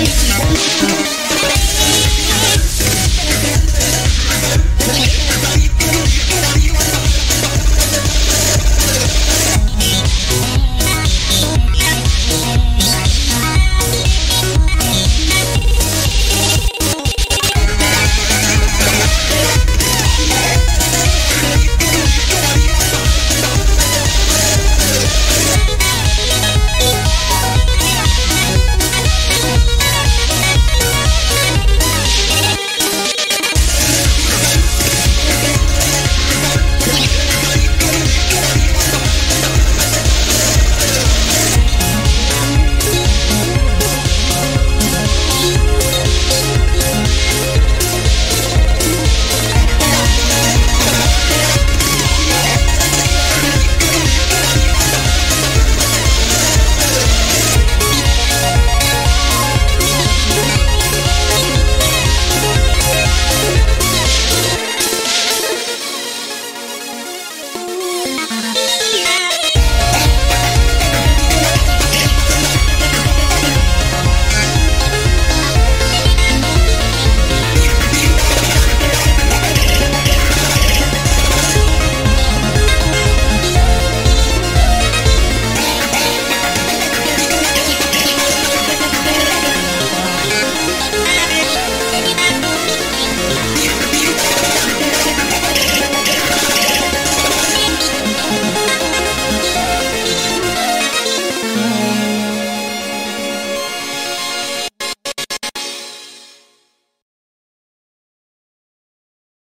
I'm Thank you.